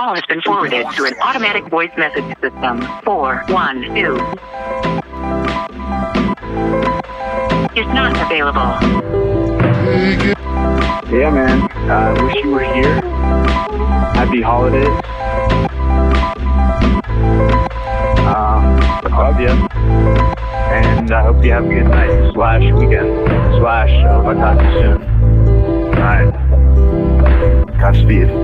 call has been forwarded to an automatic voice message system. 412 is not available. Yeah, man. I uh, wish you were here. Happy holidays. Um, love you. And I hope you have a good night slash weekend slash I hope I talk to you soon. Alright. Godspeed.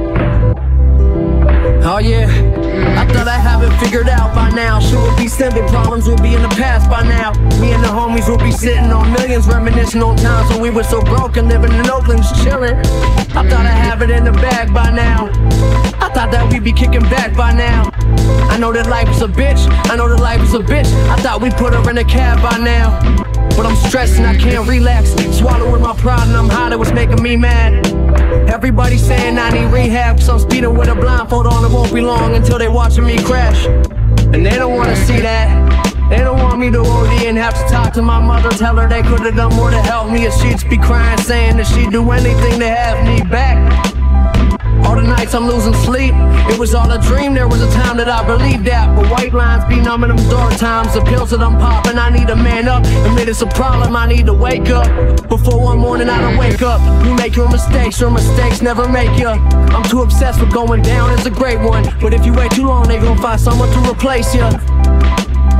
Figured out by now. Sure would be simple, problems would be in the past by now. Me and the homies would be sitting on millions, reminiscing on times when we were so broke and living in Oakland, chilling. I thought I have it in the bag by now. I thought that we'd be kicking back by now. I know that life is a bitch, I know that life is a bitch. I thought we'd put her in a cab by now. But I'm stressing, I can't relax. Swallowing my pride and I'm hot, it was making me mad. Everybody saying I need rehab, so I'm speeding with a blindfold on. It won't be long until they watching me crash. And they don't wanna see that. They don't want me to OD and have to talk to my mother. Tell her they could've done more to help me. If she'd be crying, saying that she'd do anything to have me back. Nights I'm losing sleep, it was all a dream. There was a time that I believed that. But white lines be numbing them dark times. The pills that I'm popping, I need to man up. Admit it's a problem, I need to wake up. Before one morning I don't wake up. You make your mistakes, your mistakes never make you. I'm too obsessed with going down, it's a great one. But if you wait too long, they gon' find someone to replace you.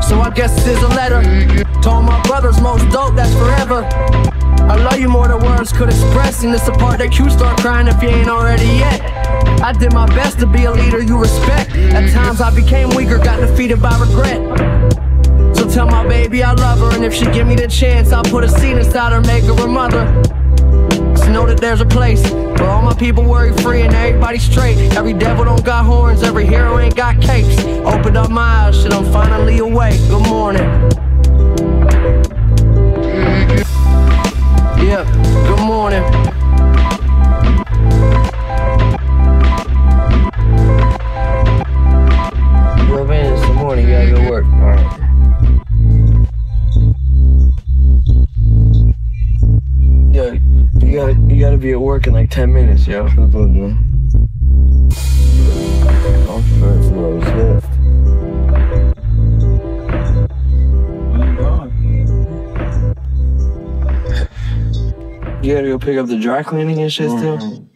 So I guess this is a letter to all my brothers, most and it's the part that you start crying if you ain't already yet. I did my best to be a leader you respect. At times I became weaker, got defeated by regret. So tell my baby I love her, and if she give me the chance, I'll put a seed inside her, make her a mother. So know that there's a place where all my people worry free and everybody straight. Every devil don't got horns, every hero ain't got capes. Opened up my eyes, shit, I'm finally awake. Good morning. You gotta, you gotta be at work in like 10 minutes, yo. You gotta go pick up the dry cleaning and shit that mm-hmm. shit.